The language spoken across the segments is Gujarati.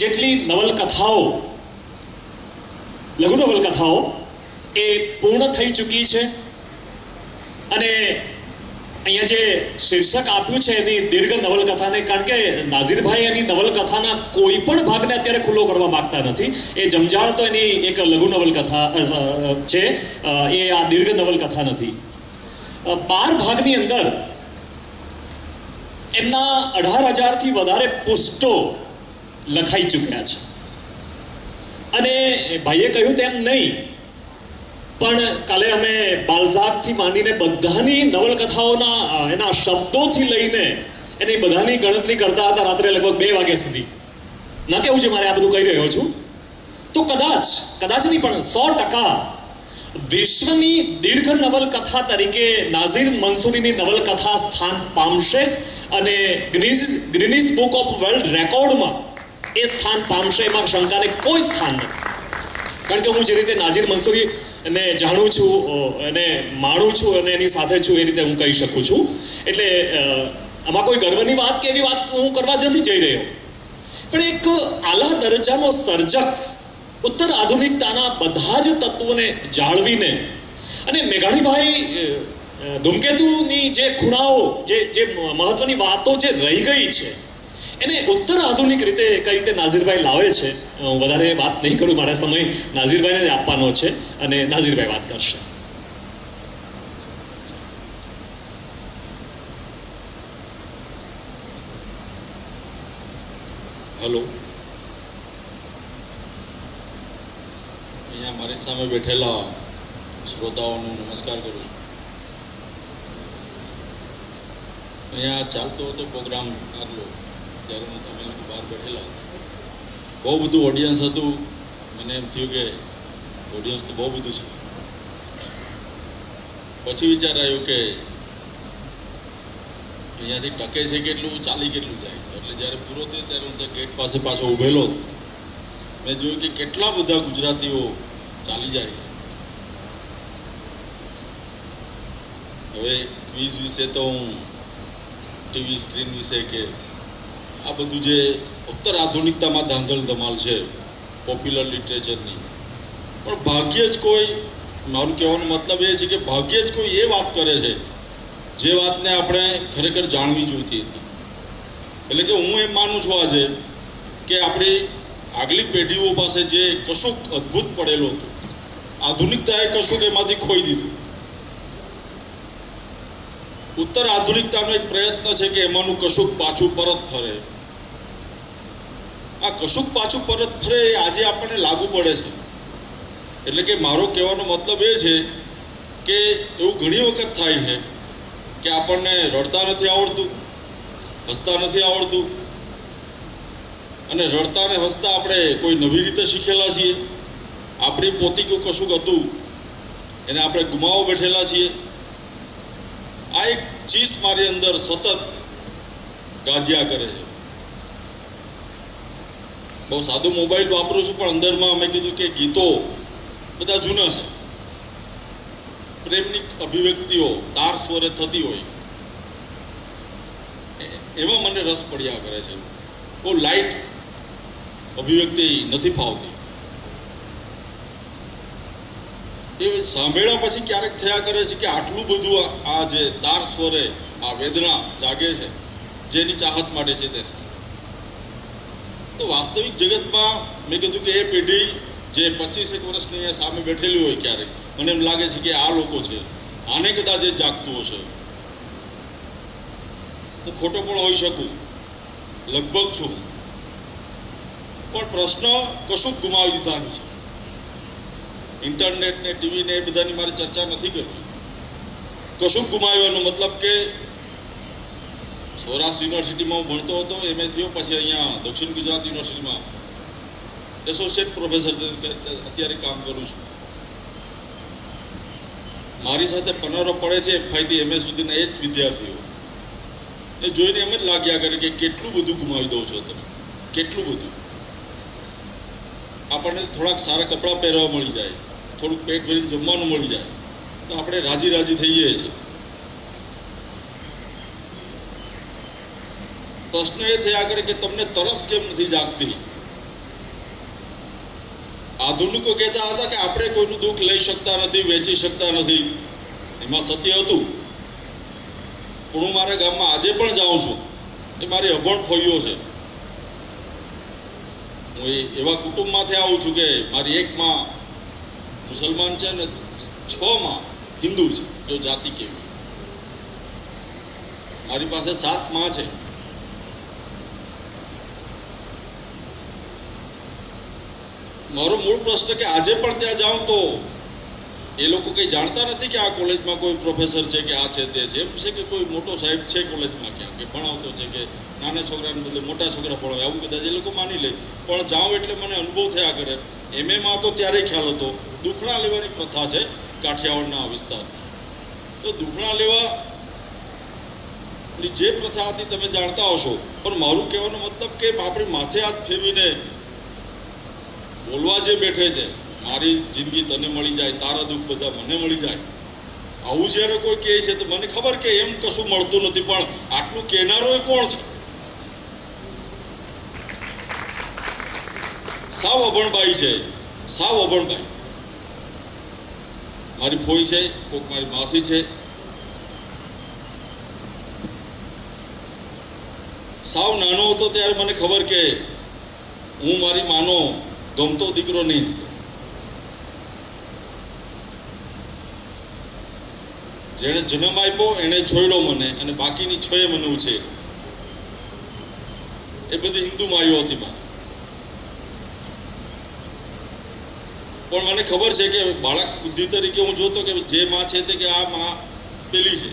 જેટલી નવલકથાઓ, લઘુ નવલકથાઓ, એ પૂર્ણ થઈ ચૂકી છે. અને અહીંયા જે શીર્ષક આપ્યું છે એની દીર્ઘ નવલકથાને, કારણ કે નાઝીરભાઈ એની નવલકથાના કોઈ પણ ભાગને અત્યારે ખુલ્લો કરવા માગતા નથી. એ જમજાળ તો એની એક લઘુ નવલકથા છે. એ આ દીર્ઘ નવલકથા નથી. બાર ભાગની અંદર એમના અઢાર હજારથી વધારે પુષ્ટો લખાઈ ચૂક્યા છે. અને ભાઈએ કહ્યું તેમ નહીં, પણ કાલે અમે બાલઝાકથી માંડીને બધાની નવલકથાઓના એના શબ્દોથી લઈને એની બધાની ગણતરી કરતા હતા રાત્રે લગભગ બે વાગ્યા સુધી. ના કેવું છે મારે આ બધું કહી રહ્યો છું? તો કદાચ કદાચ નહીં, પણ સો ટકા વિશ્વની દીર્ઘ નવલકથા તરીકે નાઝીર મંસૂરીની નવલકથા સ્થાન પામશે અને ગ્રીનીઝ બુક ઓફ વર્લ્ડ રેકોર્ડમાં એ સ્થાન પામશે એમાં શંકાને કોઈ સ્થાન નથી. કારણ કે હું જે રીતે નાજીર મંસૂરી ને જાણું છું અને માણું છું અને એની સાથે છું એ રીતે હું કહી શકું છું. એટલે આમાં કોઈ ગર્વની વાત કે એવી વાત હું કરવા જ નથી જઈ રહ્યો. પણ એક આલા દરજાનો સર્જક ઉત્તર આધુનિકતાના બધા જ તત્વોને જાળવીને અને મેઘાણીભાઈ ધૂમકેતુની જે ખૂણાઓ, જે જે મહત્વની વાતો જે રહી ગઈ છે એને ઉત્તર આધુનિક રીતે કઈ રીતે નાઝીરભાઈ લાવે છે હું વધારે વાત નહીં કરું, મારા સમય નાઝીરભાઈને આપવાનો છે અને નાઝીરભાઈ વાત કરશે. હલો. અહીંયા મારી સામે બેઠેલા શ્રોતાઓનો નમસ્કાર કરું છું. અહીંયા ચાલતો હતો પ્રોગ્રામ આગલો. ત્યારે હું તમે લોકો બહાર બેઠેલા. હતા બહુ બધું ઓડિયન્સ હતું. મને એમ થયું કે ઓડિયન્સ તો બહુ બધું છે. પછી વિચાર આવ્યો કે અહીંયાથી ટકે છે કેટલું, ચાલી કેટલું જાય. છે એટલે જ્યારે પૂરો થયો ત્યારે હું ત્યાં ગેટ પાસે પાછો ઊભેલો હતો. મેં જોયું કે કેટલા બધા ગુજરાતીઓ ચાલી જાય. છે હવે ક્વિઝ વિશે તો હું ટીવી સ્ક્રીન વિશે કે આ બધું જે ઉત્તર આધુનિકતામાં ધાંધલ ધમાલ છે પોપ્યુલર લિટરેચરની પણ ભાગ્યે જ કોઈ, મારું કહેવાનો મતલબ એ છે કે ભાગ્યે જ કોઈ એ વાત કરે છે, જે વાતને આપણે ખરેખર જાણવી જોઈતી હતી. એટલે કે હું એમ માનું છું આજે કે આપણી આગલી પેઢીઓ પાસે જે કશુંક અદ્ભુત પડેલું હતું આધુનિકતાએ કશુંક એમાંથી ખોઈ દીધું. ઉત્તર આધુનિકતાનો એક પ્રયત્ન છે કે એમાંનું કશુંક પાછું પરત ફરે. આ કશુંક પાછું પરત ફરે આજે આપણને લાગુ પડે છે. એટલે કે મારો કહેવાનો મતલબ એ છે કે એવું ઘણી વખત થાય છે કે આપણને રડતા નથી આવડતું, હસતા નથી આવડતું. અને રડતા અને હસતા આપણે કોઈ નવી રીતે શીખેલા છીએ, આપણી પોતીકું કશુંક હતું, એને આપણે ગુમાવો બેઠેલા છીએ. આ એક ચીસ મારી અંદર સતત ગાજ્યા કરે છે. બહુ સાદો મોબાઈલ વાપરું છું, પણ અંદરમાં મેં કીધું કે ગીતો બધા જૂના છે. પ્રેમની અભિવ્યક્તિઓ તાર સ્વરે થતી હોય. એમાં મને રસ પડ્યા કરે છે. બહુ લાઇટ અભિવ્યક્તિ નથી ફાવતી. એ સાંભળ્યા પછી ક્યારેક થયા કરે છે કે આટલું બધું આ- જે તાર સ્વરે, આ વેદના જાગે છે, જેની ચાહત માટે છે તે. તો વાસ્તવિક જગતમાં મેં કીધું કે એ પેઢી જે પચીસેક વર્ષની સામે બેઠેલી હોય ક્યારેક, મને એમ લાગે છે કે આ લોકો છે. આને કદાચ એ જાગતું હશે. હું ખોટો પણ હોઈ શકું. લગભગ છું. પણ પ્રશ્ન કશું ગુમાવી દીધાની છે ઇન્ટરનેટ ને ટીવી ને એ બધાની મારે ચર્ચા નથી કરવી. કશું ગુમાવ્યાનો મતલબ કે સૌરાષ્ટ્ર યુનિવર્સિટીમાં હું ભણતો હતો એમ થયો, પછી અહીંયા દક્ષિણ ગુજરાત યુનિવર્સિટીમાં એસોસિએટ પ્રોફેસર અત્યારે કામ કરું છું. મારી સાથે પનારો પડે છે ફાઈથી એમએ સુધીના એ જ વિદ્યાર્થીઓ. એ જોઈને એમ જ લાગ્યા કરે કે કેટલું બધું ગુમાવી દો છો તમે. કેટલું બધું. આપણને થોડાક સારા કપડાં પહેરવા મળી જાય, થોડુંક પેટ ભરીને જમવાનું મળી જાય. તો આપણે રાજી રાજી થઈ જઈએ છીએ. પ્રશ્ન એ થયા કરે કે તમને તરસ કેમ નથી જાગતી? આધુનિકો કહેતા હતા કે આપણે કોઈનું દુઃખ લઈ શકતા નથી, વેચી શકતા નથી. એમાં સત્ય હતું. પણ હું મારા ગામમાં આજે પણ જાઉં છું. એ મારી અભણ ફોઈઓ છે. હું એવા કુટુંબમાંથી આવું છું કે મારી એક માં મુસલમાન છે ને છ માં હિન્દુ છે, જો જાતિ કેવી. મારી પાસે સાતમાં છે. મારો મૂળ પ્રશ્ન કે આજે પણ ત્યાં જાઉં તો એ લોકો કંઈ જાણતા નથી કે આ કોલેજમાં કોઈ પ્રોફેસર છે કે આ છે તે છે? એમ છે કે કોઈ મોટો સાહેબ છે કોલેજમાં ક્યાં? કે ભણાવતો છે કે નાના છોકરાને બદલે મોટા છોકરા ભણાવે, આવું કદાચ એ લોકો માની લે. પણ જાઉં એટલે મને અનુભવ થયા કરે. એમએમાં તો ત્યારે ખ્યાલ હતો દુખણા લેવાની પ્રથા છે કાઠિયાવાડના વિસ્તાર તો દુખણા લેવા જે પ્રથા હતી તમે જાણતા હશો. પણ મારું કહેવાનો મતલબ કે આપણી માથે હાથ ફેરવીને બોલવા જે બેઠે છે, મારી જિંદગી તને મળી જાય, તારા દુઃખ બધા મને મળી જાય. આવું જ્યારે કોઈ કહે છે તો મને ખબર કે એમ કશું મળતું નથી, પણ આટલું કહેનારો એ કોણ છે? સાવ અભણભાઈ છે સાવ અભણભાઈ મારી ફોઈ છે, કોક મારી માસી છે. સાવ નાનો હતો ત્યારે મને ખબર કે હું મારી માનો ગમતો દીકરો નહીં હતો. જેણે જન્મ આપ્યો, એણે છોડ્યો મને અને બાકીની છ મને ઉછેર. એ બધી હિન્દુ માયો હતી મારી. પણ મને ખબર છે કે બાળક બુદ્ધિ તરીકે હું જોતો કે જે માં છે તે કે આ માં પેલી છે.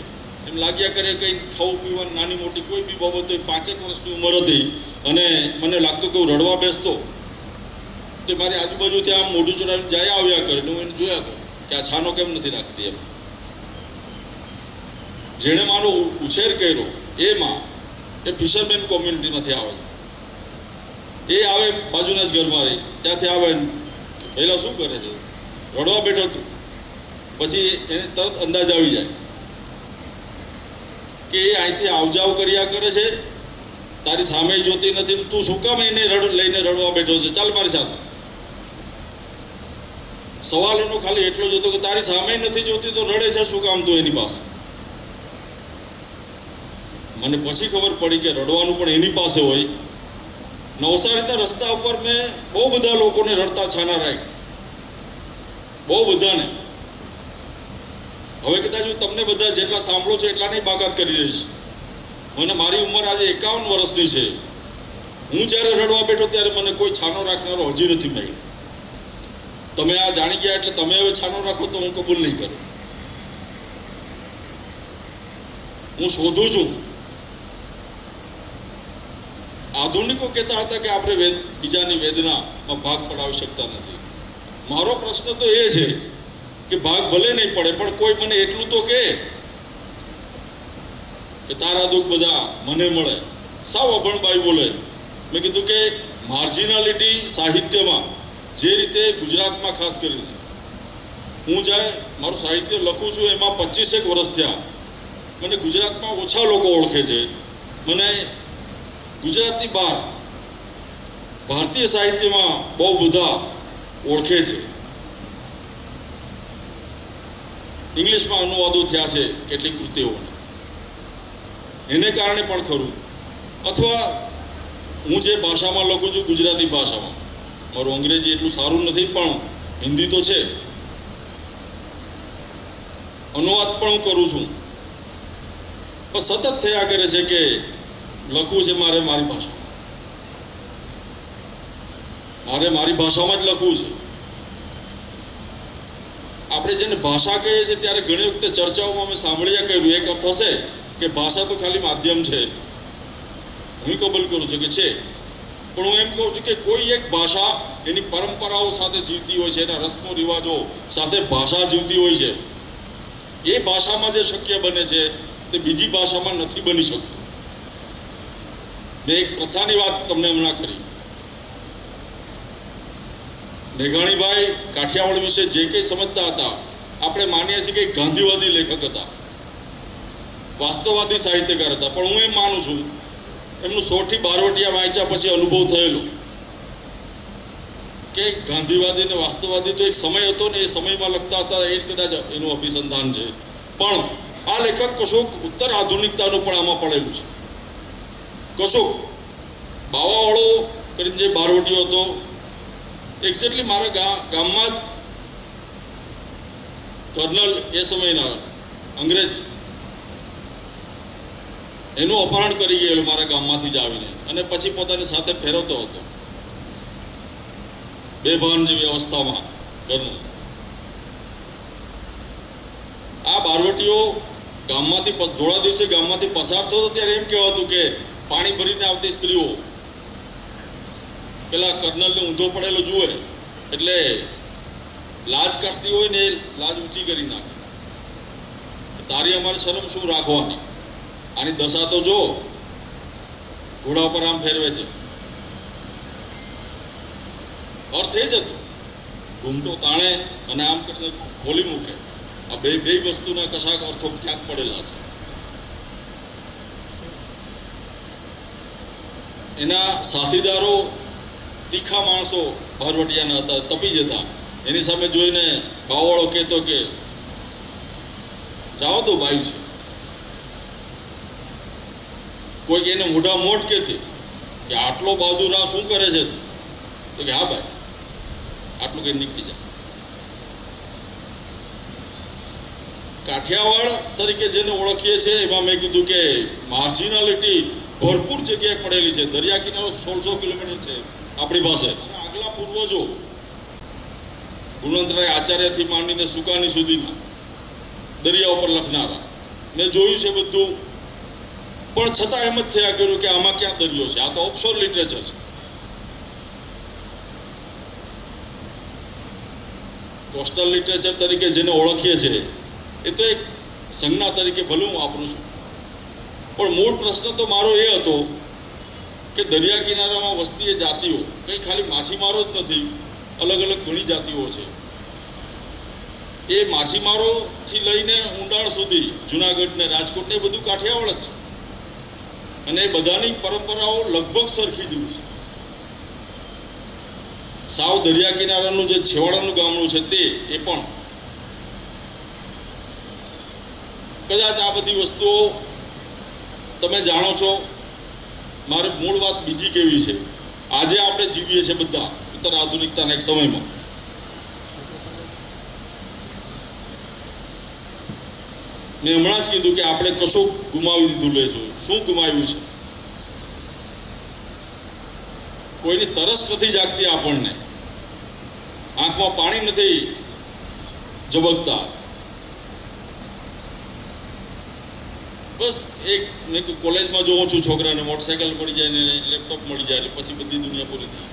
એમ લાગ્યા કરે કંઈ ખાવું પીવાનું નાની મોટી કોઈ બી બાબત હોય પાંચેક વર્ષની ઉંમર હતી અને મને લાગતું કે હું રડવા બેસતો. તે મારી આજુબાજુ ત્યાં મોઢું ચડાવીને જાય આવ્યા કરે હું એને જોયા કરું કે આ છાનો કેમ નથી રાખતી એમ. જેણે મારો ઉછેર કર્યો, એમાં એ ફિશરમેન કોમ્યુનિટીમાંથી આવે. એ આવે બાજુના જ ઘરમાં ત્યાંથી આવે પહેલાં શું કરે છે? રડવા બેઠો તું પછી એને તરત અંદાજ આવી જાય કે એ અહીંથી આવજાવ કર્યા કરે છે. તારી સામે જોતી નથી, તું શું કામ એને રડ, લઈને રડવા બેઠો છે? ચાલ મારી સાથે. સવાલ એનો ખાલી એટલો જ કે તારી સામે નથી જોતી તો રડે છે, શું કામ તું એની પાસે? મને પછી ખબર પડી કે રડવાનું પણ એની પાસે હોય. નવસારીના રસ્તા ઉપર મેં બહુ બધા લોકોને રડતા છાના રાખ્યા. બહુ બધાને. હવે કદાચ હું તમને બધા જેટલા સાંભળો છો એટલા નહીં બાકાત કરી દઈશ. મને મારી ઉંમર આજે એકાવન વર્ષની છે. હું જ્યારે રડવા બેઠો ત્યારે મને કોઈ છાનો રાખનારો હજી નથી મળ્યો. તમે આ જાણી ગયા એટલે તમે હવે છાનો રાખો તો હું કબૂલ નહીં કરું. હું શોધું છું. આધુનિકો કહેતા હતા કે આપણે વેદ, બીજાની વેદનામાં ભાગ પડાવી શકતા નથી. મારો પ્રશ્ન તો એ છે કે ભાગ ભલે નહીં પડે, પણ કોઈ મને એટલું તો કહે કે તારા દુઃખ બધા મને મળે. સાવ અભણબાઈ બોલે. મેં કીધું કે માર્જિનાલિટી સાહિત્યમાં જે રીતે ગુજરાતમાં ખાસ કરીને, હું જાય મારું સાહિત્ય લખું છું, એમાં પચીસેક વર્ષ થયા, મને ગુજરાતમાં ઓછા લોકો ઓળખે છે. મને ગુજરાતની બહાર, ભારતીય સાહિત્યમાં બહુ બધા ઓળખે છે. ઇંગ્લિશમાં અનુવાદો થયા છે કેટલીક કૃતિઓને. એને કારણે પણ ખરું. અથવા હું જે ભાષામાં લખું છું, ગુજરાતી ભાષામાં. મારું અંગ્રેજી એટલું સારું નથી, પણ હિન્દી તો છે. અનુવાદ પણ હું કરું છું. પણ સતત થયા કરે છે કે લખવું છે મારે મારી ભાષા. મારે મારી ભાષામાં જ લખવું છે. આપણે જેને ભાષા કહીએ છીએ ત્યારે ઘણી વખતે ચર્ચાઓમાં અમે સાંભળ્યા કર્યું, એક અર્થ હશે કે ભાષા તો ખાલી માધ્યમ છે. હું કબૂલ કરું છું કે છે. પણ હું એમ કહું છું કે કોઈ એક ભાષા એની પરંપરાઓ સાથે જીવતી હોય છે, એના રસમો, રિવાજો સાથે ભાષા જીવતી હોય છે, એ ભાષામાં જે શક્ય બને છે, તે બીજી ભાષામાં નથી બની શકતું. મેં એક પ્રથાની વાત તમને હમણાં કરી. મેઘાણીભાઈ કાઠિયાવાડ વિશે જે કંઈ સમજતા હતા, આપણે માનીએ છીએ કે ગાંધીવાદી લેખક હતા, વાસ્તવવાદી સાહિત્યકાર હતા, પણ હું એમ માનું છું એમનું સોથી બારવટિયા વાંચ્યા પછી અનુભવ થયેલો. કે ગાંધીવાદી અને વાસ્તવવાદી તો એક સમય હતો ને એ સમયમાં લખતા હતા એ કદાચ એનું અભિસંધાન છે. પણ આ લેખક કશુંક ઉત્તર આધુનિકતાનું પણ આમાં પડેલું છે. કશુંક બાવાવાળો કરીને જે બારવટીઓ હતો એક્ઝેક્ટલી મારા ગા, ગામમાં જ કર્નલ એ સમયના અંગ્રેજ એનું અપહરણ કરી ગયેલો મારા ગામમાંથી જ આવીને. અને પછી પોતાની સાથે ફેરવતો હતો. બેભાન જેવી અવસ્થામાં કર્નલ આ બારવટીઓ ગામમાંથી ધોળા દિવસે ગામમાંથી પસાર થતો ત્યારે એમ કહેવાતું કે પાણી ભરીને આવતી સ્ત્રીઓ, પેલા કર્નલને ઊંધો પડેલો જુએ, એટલે લાજ કાઢતી હોય ને એ લાજ ઊંચી કરી નાખે. તારી અમારે શરમ શું રાખવાની? આની દશા તો જો ઘોડા પર આમ ફેરવે છે. અર્થ એ જ હતો. ઘૂમટો તાણે અને આમ કરીને ખોલી મૂકે. આ બે બે વસ્તુના કશાક અર્થો ક્યાંક પડેલા છે. એના સાથીદારો તીખા માણસો ભરવટિયાના હતા, તપી જતા. એની સામે જોઈને બાવળો કહેતો કે, જાઓ તો ભાઈ છે. કોઈક એને મોઢા મોટ કહેતી કે આટલો બહાદુર શું કરે છે તું? કે, હા ભાઈ, આટલું કઈ નીકળી જાય કાઠિયાવાડ તરીકે જેને ઓળખીએ છીએ, એમાં મેં કીધું કે માર્જિનાલિટી ભરપૂર જગ્યાએ પડેલી છે. દરિયા કિનારો સોળસો કિલોમીટર છે આપણી પાસે. આગલા પૂર્વજો ગુણવંતરાય આચાર્યથી માંડીને સુકાની સુધીના દરિયા ઉપર લખનારા. મેં જોયું છે બધું. પણ છતાં એમ જ થયા કર્યું કે આમાં ક્યાં દરિયો છે? આ તો ઓફશોર લિટરેચર છે. કોસ્ટલ લિટરેચર તરીકે જેને ઓળખીએ છીએ, એ તો એક સંજ્ઞા તરીકે ભલે હું વાપરું છું. પણ મૂળ પ્રશ્ન તો મારો એ હતો કે દરિયા કિનારામાં વસ્તી એ જાતિઓ કંઈ ખાલી માછીમારો જ નથી, અલગ અલગ ઘણી જાતિઓ છે. એ માછીમારોથી લઈને ઊંડાણ સુધી જુનાગઢ ને રાજકોટ ને બધું કાઠિયાવાડ જ છે. અને બધાની પરંપરાઓ લગભગ સરખી જેવી છે. સાવ દરિયા કિનારાનું જે છેવાડાનું ગામડું છે તે, એ પણ. કદાચ આ બધી વસ્તુઓ તમે જાણો છો, મારે મૂળ વાત બીજી કેવી છે? આજે આપણે જીવીએ છીએ બધા, ઉત્તર આધુનિકતાના એક સમયમાં. મેં હમણાં જ કીધું કે આપણે કશું ગુમાવી દીધું લે છે. શું ગુમાવ્યું છે? કોઈની તરસ નથી જાગતી આપણને. આંખમાં પાણી નથી ઝબકતા. બસ એક મેં કોલેજમાં જોઉં છું, છોકરાને મોટરસાયકલ મળી જાય ને લેપટોપ મળી જાય એટલે પછી બધી દુનિયા પૂરી થઈ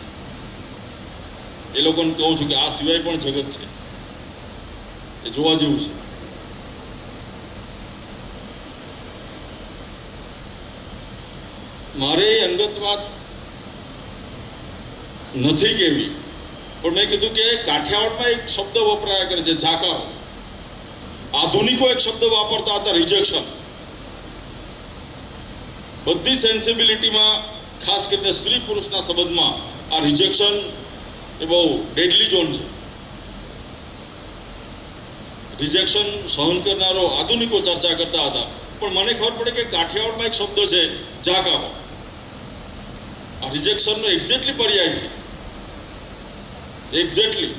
એ લોકોને કહું છું કે આ સિવાય પણ જગત છે. એ જોવા જેવું છે. મારે અંગત વાત નથી કેવી પણ મેં કીધું કે કાઠિયાવાડમાં એક શબ્દ વપરાયા કરે છે ઝાકારો આધુનિકો એક શબ્દ વાપરતા હતા રિજેક્શન બધી સેન્સિબિલિટીમાં ખાસ કરીને સ્ત્રી પુરુષના સંબંધમાં, આ રિજેક્શન એ બહુ ડેડલી ઝોન છે. રિજેક્શન સહન કરનારો આધુનિકો ચર્ચા કરતા હતા. પણ મને ખબર પડે કે કાઠિયાવાડમાં એક શબ્દ છે જાકારો આ રિજેક્શનનો એક્ઝેક્ટલી પર્યાય છે. એક્ઝેક્ટલી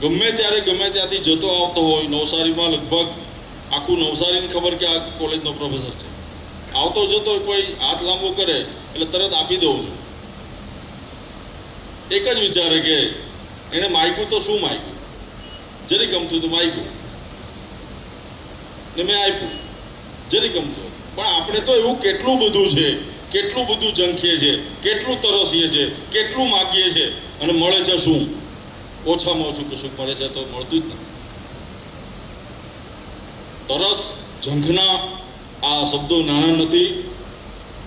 ગમે ત્યારે, ગમે ત્યાંથી જતો આવતો હોય, નવસારીમાં લગભગ આખું નવસારીની ખબર કે આ કોલેજનો પ્રોફેસર છે. આવતો જતો કોઈ હાથ લાંબો કરે, એટલે તરત આપી દઉં છું એક જ વિચારે કે એણે માગ્યું તો શું માગ્યું? જરી ગમતું તો માગ્યું. ને મેં આપ્યું. જરી ગમતું પણ આપણે તો એવું કેટલું બધું છે, કેટલું બધું જંખીએ છે, કેટલું તરસીએ છે, કેટલું માગીએ છે, અને મળે છે શું? ઓછામાં ઓછું કશું મળે છે તો મળતું જ નથી. તરસ ઝંખના આ શબ્દો નાના નથી.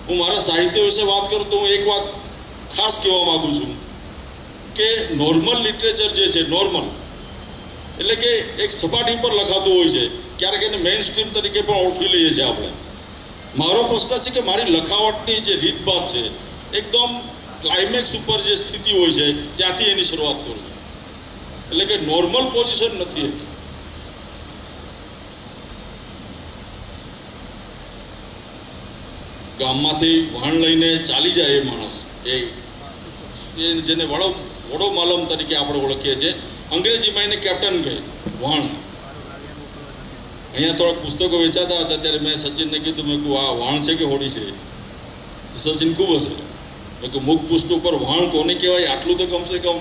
હું મારા સાહિત્ય વિશે વાત કરું તો હું એક વાત ખાસ કહેવા માગું છું કે નોર્મલ લિટરેચર જે છે, નોર્મલ, એટલે કે એક સપાટી પર લખાતું હોય છે ક્યારેક એને મેઇન સ્ટ્રીમ તરીકે પણ ઓળખી લઈએ છીએ આપણે. મારો પ્રશ્ન છે કે મારી લખાવટની જે રીતભાત છે, એકદમ ક્લાઇમેક્સ ઉપર જે સ્થિતિ હોય છે, ત્યાંથી એની શરૂઆત કરું છું. એટલે કે નોર્મલ પોઝિશન નથી ગામમાંથી વાહન લઈને ચાલી જાય એ માણસ. એ જેને વડો વડો માલમ તરીકે આપણે ઓળખીએ છીએ. અંગ્રેજીમાં એને કેપ્ટન કહે છે, વાહણ. અહીંયા થોડાક પુસ્તકો વેચાતા હતા, ત્યારે મેં સચિનને કીધું, મેં કહું આ વાણ છે કે હોડી છે? સચિન ખૂબ હશે મેં કહું મુખ પુસ્તક ઉપર વાણ કોને કહેવાય? આટલું તો કમસે કમ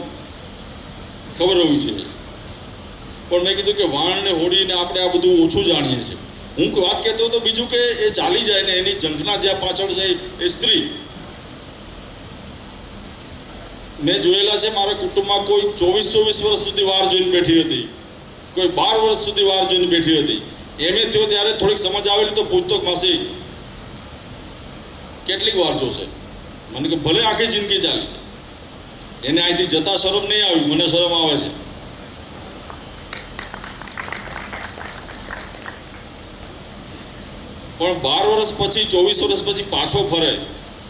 ખબર હોવી જોઈએ. પણ મેં કીધું કે વાણ ને હોડી ને આપણે આ બધું ઓછું જાણીએ છીએ. હું વાત કહેતો હતો બીજું કે એ ચાલી જાય ને એની ઝંખના જ્યાં પાછળ છે એ સ્ત્રી. મેં જોયેલા છે, મારા કુટુંબમાં કોઈ ચોવીસ ચોવીસ વર્ષ સુધી વાર જોઈને બેઠી હતી. કોઈ બાર વર્ષ સુધી વાર જોઈને બેઠી હતી. એમે થયો ત્યારે થોડીક સમજ આવેલી તો પૂછતો પાસે કેટલીક વાર જોશે? મને કે ભલે આખી જિંદગી ચાલી એને અહીંથી જતા શરમ નહીં આવી, મને શરમ આવે છે. પણ બાર વર્ષ પછી, ચોવીસ વર્ષ પછી પાછો ફરે.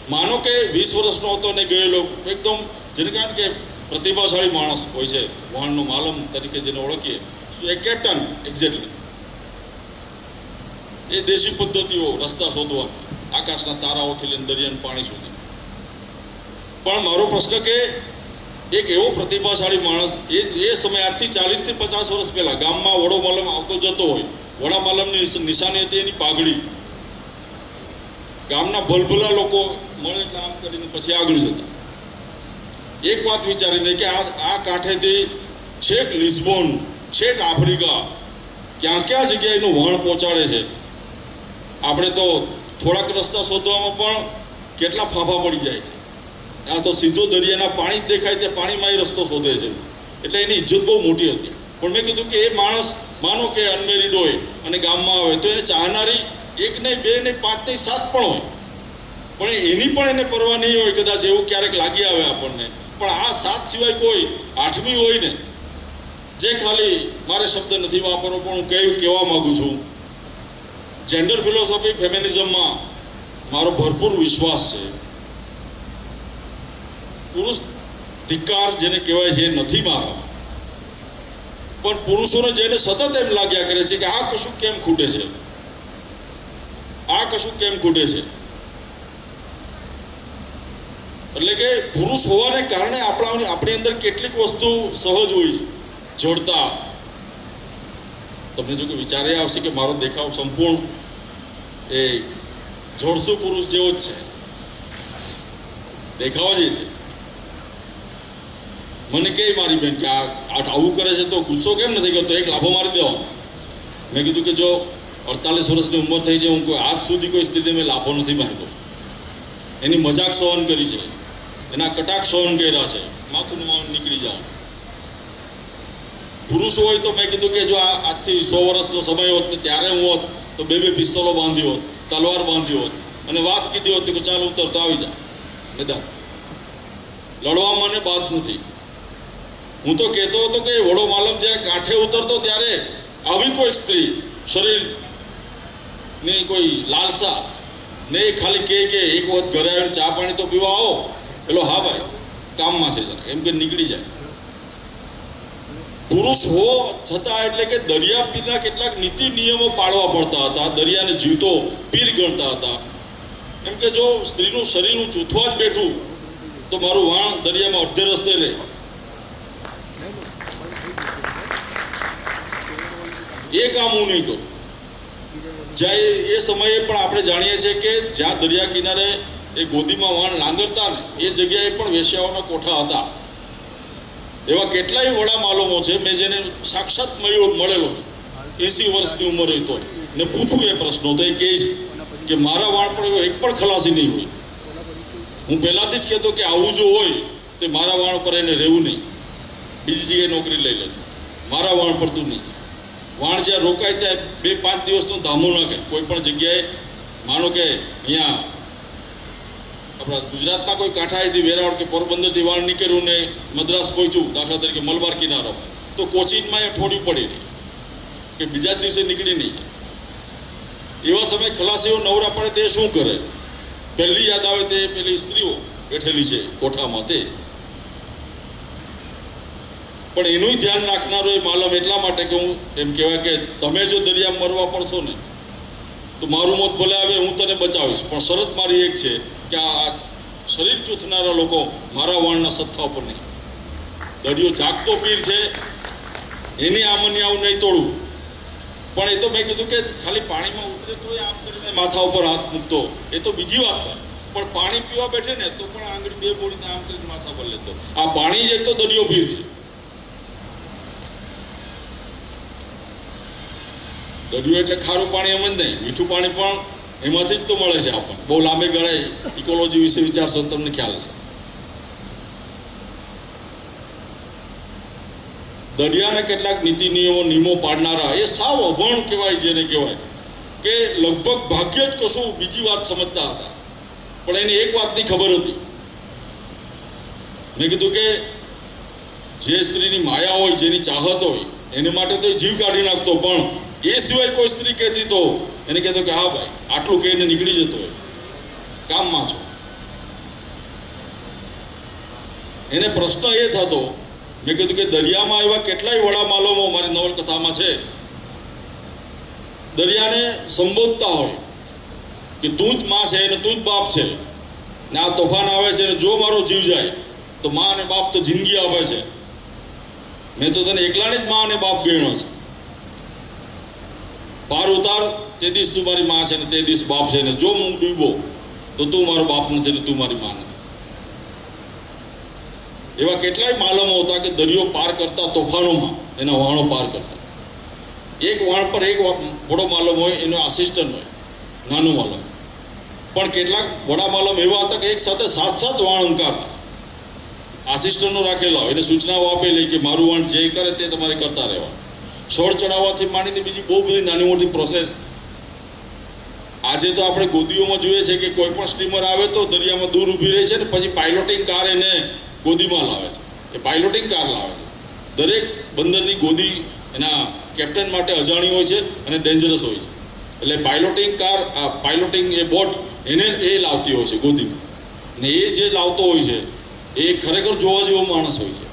માનો કે વીસ વર્ષનો હતો ને ગયેલો, એકદમ જેને કારણ કે પ્રતિભાશાળી માણસ હોય છે વાહનનો માલમ તરીકે જેને ઓળખીએ. એ કેપ્ટન એક્ઝેક્ટલી એ દેશી પદ્ધતિઓ રસ્તા શોધવા, આકાશના તારાઓથી લઈને દરિયાનું પાણી સુધી પણ મારો પ્રશ્ન કે એક એવો પ્રતિભાશાળી માણસ, એ એ સમય આજથી ચાલીસથી પચાસ વર્ષ પહેલાં ગામમાં વડો માલમ આવતો જતો હોય, વડા માલમની નિશાની હતી એની પાઘડી. ગામના ભલભલા લોકો મળે એટલે આમ કરીને પછી આગળ જતા. એક વાત વિચારીને કે આ આ કાંઠેથી છેક લિસ્બોન, છેક આફ્રિકા ક્યાં ક્યાં જગ્યાએ એનું પહોંચાડે છે? આપણે તો થોડાક રસ્તા શોધવામાં પણ કેટલા ફાંફા પડી જાય છે. આ તો સીધો દરિયાના પાણી જ દેખાય તે પાણીમાં એ રસ્તો શોધે છે. એટલે એની ઇજ્જત બહુ મોટી હતી. પણ મેં કીધું કે એ માણસ, માનો કે અનમેરિડ હોય અને ગામમાં આવે, તો એને ચાહનારી એક નહીં બે નહીં પાંચ નહીં સાત પણ હોય. પણ એની પણ એને પરવા નહીં હોય, કદાચ એવું ક્યારેક લાગી આવે આપણને. પણ આ સાત સિવાય કોઈ આઠમી હોય ને, જે ખાલી મારે શબ્દ નથી વાપરવો પણ હું કહ્યું કહેવા માગું છું. જેન્ડર ફિલોસોફી ફેમિનિઝમમાં મારો ભરપૂર વિશ્વાસ છે. પુરુષ ધિક્કાર જેને કહેવાય છે એ નથી મારા. પણ પુરુષોને જેને સતત એમ લાગ્યા કરે છે કે આ કશું કેમ ખૂટે છે? આ કશું કેમ ખૂટે છે? એટલે કે પુરુષ હોવાને કારણે આપણા આપણી અંદર કેટલીક વસ્તુ સહજ હોય છે, જડતા. તમને જો કે વિચારે આવશે કે મારો દેખાવ સંપૂર્ણ એ જોડસુ પુરુષ જેવો જ છે. દેખાવા જે છે. મને કહે મારી બેન કે આ આવું કરે છે તો ગુસ્સો કેમ નથી કરતો? એક લાભો મારી દેવાનો. મેં કીધું કે જો અડતાલીસ વર્ષની ઉંમર થઈ છે, હું કોઈ આજ સુધી કોઈ સ્ત્રીને મેં લાભો નથી માંગ્યો એની મજાક સહન કરી છે. એના કટાક સહન કર્યા છે. માથું નીકળી જાઉં પુરુષ હોય તો મેં કીધું કે જો આજથી સો વર્ષનો સમય હોત ને ત્યારે હું હોત તો બે બે પિસ્તોલો બાંધી હોત, તલવાર બાંધી હોત. અને વાત કીધી હોત કે ચાલ ઉતર તો આવી જા. બધા લડવામાં મને બાદ નથી. હું તો કહેતો હતો કે વડો માલમ જ્યારે કાંઠે ઉતરતો ત્યારે આવી કોઈ સ્ત્રી શરીર ને કોઈ લાલસા ને ખાલી કહે કે એક વખત ઘરે આવીને ચા પાણી તો પીવા આવો. પેલો, હા ભાઈ, કામમાં છે જરા. એમ કે નીકળી જાય. પુરુષ હો છતાં એટલે કે દરિયા પીરના કેટલાક નીતિ નિયમો પાળવા પડતા હતા, દરિયાને જીવતો પીર ગણતા હતા. એમ કે જો સ્ત્રીનું શરીર હું ચૂથવા જ બેઠું, તો મારું વાણ દરિયામાં અડધે રસ્તે રહે. એ કામ હું નહીં કરું. જ્યાં એ સમયે પણ આપણે જાણીએ છીએ કે જ્યાં દરિયા કિનારે એ ગોદીમાં વાણ લાંગરતા ને, એ જગ્યાએ પણ વેશ્યાઓના કોઠા હતા. એવા કેટલાય વડા માલુમો છે, મેં જેને સાક્ષાત મળ્યો, મળેલો છું. એસી વર્ષની ઉંમર હોય તો. ને પૂછું એ પ્રશ્નો, તો એ કહે છે કે મારા પણ એવો એક પણ ખલાસી નહીં હોય. હું પહેલાંથી જ કહેતો કે આવું જો હોય, તો મારા વાણ પર એને રહેવું નહીં. બીજી જગ્યાએ નોકરી લઈ લેજો. મારા વાણ પર તું નહીં. વાણ જ્યાં રોકાય ત્યાં બે પાંચ દિવસનો ધામો નાખે કે કોઈ પણ જગ્યાએ, માનો કે અહીંયા આપણા ગુજરાતના કોઈ કાંઠાએથી વેરાવળ કે પોરબંદરથી વાળ નીકળ્યું ને મદ્રાસ પહોંચ્યું દાખલા તરીકે મલબાર કિનારો. તો કોચિનમાં એ ઠોડી પડી રહી કે બીજા જ દિવસે નીકળી નહીં એવા સમયે ખલાસીઓ નવરા પડે તે શું કરે? પહેલી યાદ આવે તે પેલી સ્ત્રીઓ બેઠેલી છે કોઠામાં તે. પણ એનું ધ્યાન રાખનારો એ માલમ એટલા માટે કે હું એમ કહેવાય કે તમે જો દરિયામાં મરવા પડશો ને, તો મારું મોત ભલે આવે હું તને બચાવીશ, પણ શરત મારી એક છે કે આ શરીર ચૂથનારા લોકો મારા વાણના સત્તા ઉપર નહીં. દરિયો જાગતો પીર છે, એની આમની આવું નહીં તોડું. પણ એ તો મેં કીધું કે ખાલી પાણીમાં ઉતરે તો આમ કરીને માથા ઉપર હાથ મૂકતો. એ તો બીજી વાત થાય પણ પાણી પીવા બેઠે ને તો પણ આંગળી બે બોળીને આમ કરીને માથા પર લેતો. આ પાણી જ એક તો દરિયો પીર છે. દરિયો એટલે ખારું પાણી એમ જ નહીં, મીઠું પાણી પણ એમાંથી જ તો મળે છે આપણને. બહુ લાંબે ગાળે ઇકોલોજી વિશે વિચારશો તમને ખ્યાલ છે દરિયાના કેટલાક નીતિ નિયમો નિયમો પાડનારા, એ સાવ અભણ કહેવાય જેને કહેવાય, કે લગભગ ભાગ્ય જ કશું બીજી વાત સમજતા હતા. પણ એને એક વાતની ખબર હતી. મેં કીધું કે જે સ્ત્રીની માયા હોય, જેની ચાહત હોય, એને માટે તો જીવ કાઢી નાખતો, પણ એ સિવાય કોઈ સ્ત્રી કહેતી તો એને કહેતો કે, હા ભાઈ, આટલું કહીને નીકળી જતો હોય. કામમાં છો. એને પ્રશ્ન એ થતો, મેં કીધું કે, દરિયામાં એવા કેટલાય વડા માલમો મારી નવલકથામાં છે. દરિયાને સંબોધતા હોય કે, તું જ માં છે અને તું જ બાપ છે. ને આ તોફાન આવે છે જો મારો જીવ જાય, તો માં અને બાપ તો જિંદગી આપે છે. મેં તો તને એકલાને જ માં અને બાપ ગણ્યો છે. પાર ઉતાર તે દિવસ તું મારી માં છે ને તે દિવસ બાપ છે ને જો હું ડૂબો, તો તું મારો બાપ નથી ને તું મારી માં નથી. એવા કેટલાય માલમો હતા કે દરિયો પાર કરતા તોફાનોમાં, એના વહાણો પાર કરતા. એક વહાણ પર એક મોટો માલમ હોય, એનો આસિસ્ટન્ટ હોય, નાનો માલમ. પણ કેટલાક વડા માલમ એવા હતા કે એક સાથે સાત સાત વાણ અંકારતા આસિસ્ટન્ટનો રાખેલા હોય, એને સૂચનાઓ આપેલી કે મારું વાણ જે કરે તે તમારે કરતા રહેવા છોડ ચડાવવાથી માંડીને બીજી બહુ બધી નાની મોટી પ્રોસેસ આજે તો આપણે ગોદીઓમાં જોઈએ છે કે કોઈ પણ સ્ટીમર આવે તો દરિયામાં દૂર ઊભી રહે છે ને પછી પાયલોટિંગ કાર એને ગોદીમાં લાવે છે. એ પાયલોટિંગ કાર લાવે છે. દરેક બંદરની ગોદી એના કેપ્ટન માટે અજાણી હોય છે અને ડેન્જરસ હોય છે. એટલે પાયલોટિંગ કાર, આ પાઇલોટિંગ એ બોટ એને એ લાવતી હોય છે ગોદીમાં. ને એ જે લાવતો હોય છે, એ ખરેખર જોવા જેવો માણસ હોય છે.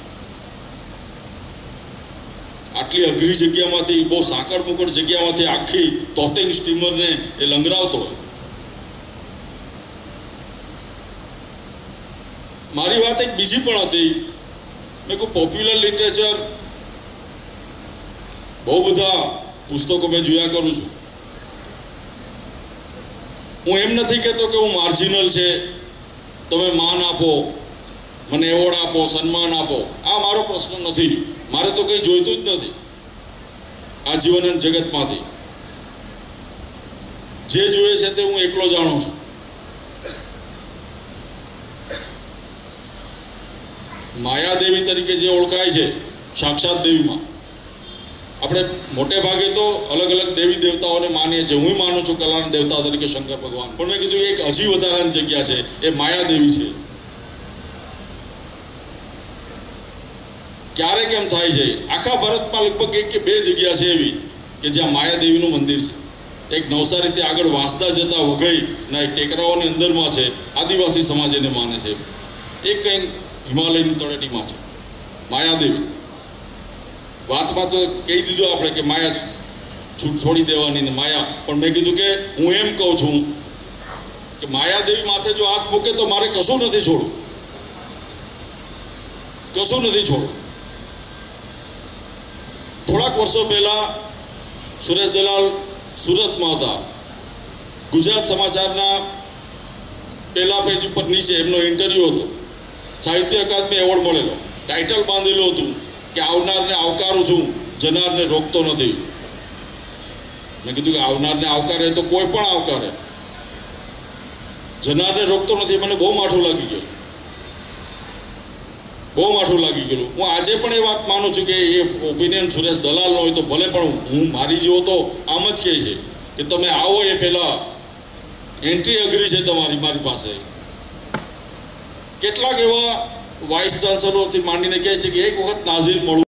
આટલી અઘરી જગ્યામાંથી, બહુ સાંકળ મુકડ જગ્યામાંથી આખી તોતેંગ સ્ટીમરને એ લંગરાવતો હોય. મારી વાત એક બીજી પણ હતી. મેં કહું પોપ્યુલર લિટરેચર બહુ બધા પુસ્તકો મેં જોયા કરું છું. હું એમ નથી કહેતો કે હું માર્જિનલ છે. તમે માન આપો, મને એવોર્ડ આપો, સન્માન આપો, આ મારો પ્રશ્ન નથી. મારે તો કંઈ જોઈતું જ નથી આ જીવન જગતમાંથી. જે જોઈએ છે તે હું એકલો જાણું છું. માયાદેવી તરીકે જે ઓળખાય છે સાક્ષાત દેવીમાં. આપણે મોટે ભાગે તો અલગ અલગ દેવી દેવતાઓને માનીએ છીએ. હું માનું છું કલાના દેવતા તરીકે શંકર ભગવાન. પણ મેં કીધું એક હજી વધારાની જગ્યા છે. એ માયાદેવી છે. ક્યારે કેમ થાય છે? આખા ભારતમાં લગભગ એક કે બે જગ્યા છે એવી કે જ્યાં માયાદેવીનું મંદિર છે. એક નવસારીથી આગળ વાંસદા જતા વઘઈના એ ટેકરાઓની અંદરમાં છે. આદિવાસી સમાજ એને માને છે. એક કંઈ હિમાલયની તળેટીમાં છે. માયાદેવી. વાતમાં તો કહી દીધું આપણે કે માયા છૂટ છોડી દેવાની ને માયા. પણ મેં કીધું કે હું એમ કહું છું કે માયાદેવી માથે જો હાથ મૂકે તો મારે કશું નથી છોડવું. કશું નથી છોડવું. થોડાક વર્ષો પહેલા સુરેશ દલાલ સુરતમાં હતા. ગુજરાત સમાચારના પહેલા પેજ ઉપર નીચે એમનો ઇન્ટરવ્યૂ હતો. સાહિત્ય અકાદમી એવોર્ડ મળેલો. ટાઇટલ બાંધેલું હતું કે આવનારને આવકારું છું, જનારને રોકતો નથી. મેં કીધું કે આવનારને આવકારે તો કોઈ પણ આવકારે. જનારને રોકતો નથી મને બહુ માઠું લાગી ગયું. બહુ માઠું લાગી ગયેલું. હું આજે પણ એ વાત માનું છું કે એ ઓપિનિયન સુરેશ દલાલનો હોય તો ભલે પણ હું મારી જેવો તો આમ જ કહે છે કે તમે આવો એ પહેલાં. એન્ટ્રી અઘરી છે તમારી, મારી પાસે. કેટલાક એવા વાઇસ ચાન્સલરથી માંડીને કહે છે કે એક વખત નાઝીર મળવું